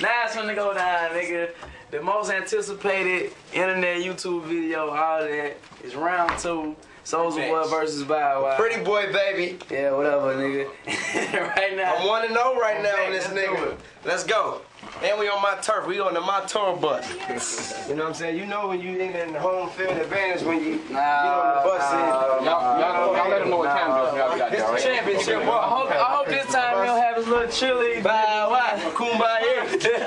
Now it's gonna go down, nigga. The most anticipated internet YouTube video, all that, is round two. Soulja Boy versus Bow Wow. Pretty boy, baby. Yeah, whatever, nigga. right now. I'm 1 0 right oh, now on this Let's nigga. Let's go. And we on my turf. We on the my tour bus. You know what I'm saying? You know when you ain't in the home field advantage when you get on the bus and Y'all, y'all, y'all let him know what time it is. Y'all got This that, the right? championship. I hope, I hope this time he'll have his little chili.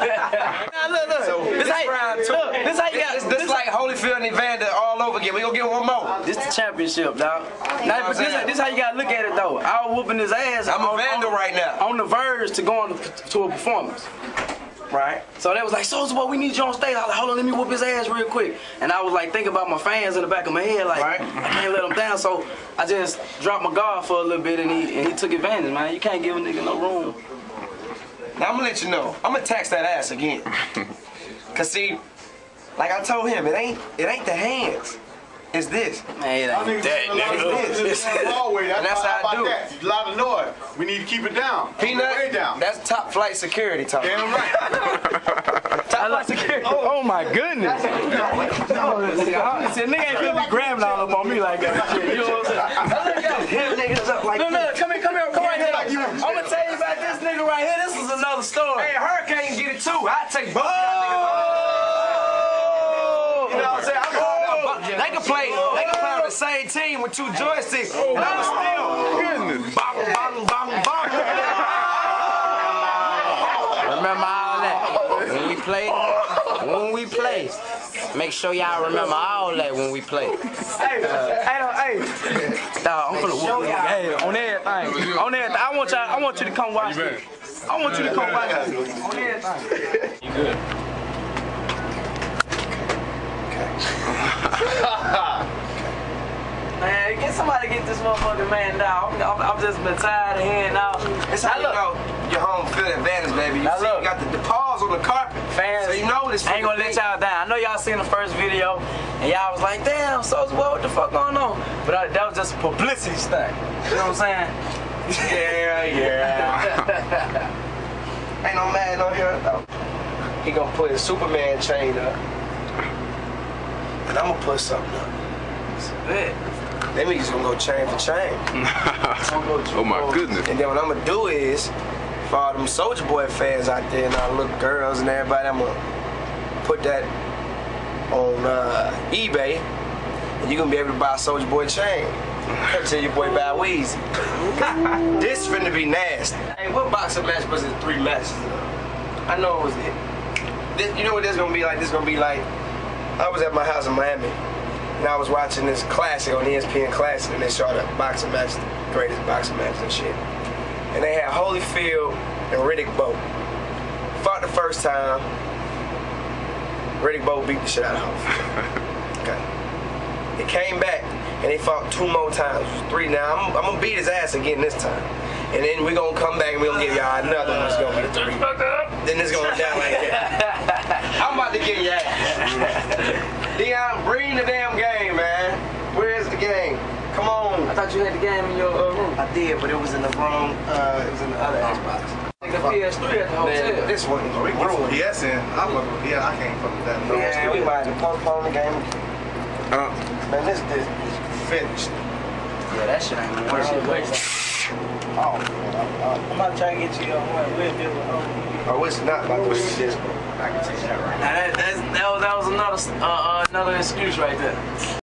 Bow Wow. Kumbaya. Now look, look. So, this, this how, round two. look, this how you got. This, this like Holyfield and Evander all over again. We gonna get one more. This the championship, dog. Now, this, this how you gotta look at it though. I was whooping his ass. I'm a on- vandal on- right now. On the verge to go on to, a performance. Right. So they was like, so what? we need you on stage. I was like, hold on, let me whoop his ass real quick. And I was like thinking about my fans in the back of my head, like Right. I can't let them down. So I just dropped my guard for a little bit, and he and he took advantage, man. You can't give a nigga no room. Now I'm gonna let you know. I'm gonna tax that ass again. Cause see, like I told him, it ain't it ain't the hands. It's this. Man, it ain't that, nigga. It's this. Hallway, that's, And that's how I about do it. that. It's a lot of noise. We need to keep it down. Keep it way Peanut, down. that's top flight security talk. Damn right. Top flight security. Oh, oh, my goodness. no, see, nigga ain't gonna be grabbing all up on me like that. You know what I'm saying? Him niggas up like No, no, come here, come here, come right here. I'm gonna tell you about this nigga right here. This is another story. Hey, Hurricane get it too. I take both y'all Oh! You know what I'm saying? I'm going down. They can play. They can play on the oh! same team with two joysticks, oh, and I'm still. Bong, bong, bong, bong. Remember all that when we play. When we play, make sure y'all remember all that when we play. Hey, hey, hey. Dog, I'm gonna whoop you. Hey, on everything. On everything. I want y'all, I want you to come watch this. I want you to come watch this. On everything. Man, get somebody get this motherfucking man down. I'm, I'm, I'm just been tired of hearing out. It's how you know your home field advantage, baby. You Now see, look. you got the, the paws on the carpet. Fans, So you know this. I ain't gonna let y'all down. I know y'all seen the first video, and y'all was like, "Damn, so what the fuck going on?" But uh, that was just a publicity stunt. You know what I'm saying? Yeah, yeah. Ain't no man on here though. He gonna put his Superman chain up. And I'm gonna put something up. Bet. Then we just gonna go chain for chain. Oh my goodness. And then what I'm gonna do is, for all them Soulja Boy fans out there and all the little girls and everybody, I'm gonna put that on uh, eBay, and you're gonna be able to buy a Soulja Boy chain. Until your boy buy Weezy. this finna be nasty. Hey, what boxing match was it? Three matches. I know it was it. This, you know what this gonna be like? This gonna be like. I was at my house in Miami, and I was watching this classic on ESPN Classic, and they showed a boxing match, the greatest boxing match and shit. And they had Holyfield and Riddick Bowe. Fought the first time. Riddick Bowe beat the shit out of Holyfield. Okay. He came back and they fought two more times. Three now. I'm, I'm gonna beat his ass again this time. And then we're gonna come back and we're gonna give y'all another one. It's gonna be three. Then it's gonna down like that. I'm about to get your ass. Dion, bring the damn game, man. Where's the game? Come on. I thought you had the game in your uh, room. I did, but it was in the wrong, uh, it was in the other Xbox. Like the PS3 at the Man, hotel. this one is We can ruined. yes, in. I fuck with yeah, I can't fuck with that. No. Yeah, we might have to postpone the game. Uh, Man, this this is finished. Yeah, that shit ain't gonna work. Oh, I'm about to try to get you on one. We'll deal with home. Oh, it's not about to be this. I can tell you that right now. Now that, that's, that, was, that was another uh, uh, another excuse right there.